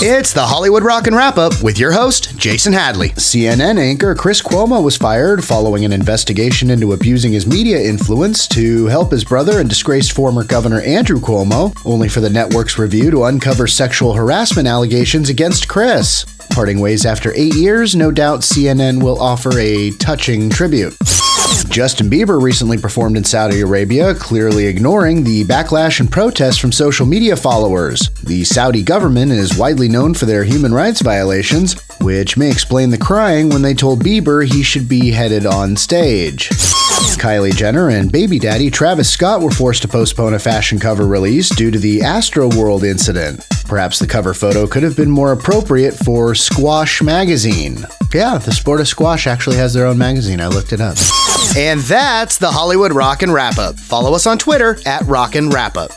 It's the Hollywood Rockin' Wrap Up with your host, Jason Hadley. CNN anchor Chris Cuomo was fired following an investigation into abusing his media influence to help his brother and disgraced former Governor Andrew Cuomo, only for the network's review to uncover sexual harassment allegations against Chris. Parting ways after eight years, no doubt CNN will offer a touching tribute. Justin Bieber recently performed in Saudi Arabia, clearly ignoring the backlash and protests from social media followers. The Saudi government is widely known for their human rights violations, which may explain the crying when they told Bieber he should be headed on stage. Kylie Jenner and baby daddy Travis Scott were forced to postpone a fashion cover release due to the Astroworld incident. Perhaps the cover photo could have been more appropriate for Squash Magazine. Yeah, the sport of squash actually has their own magazine. I looked it up. And that's the Hollywood Rockin' Wrap Up. Follow us on Twitter at Rockin' Wrap Up.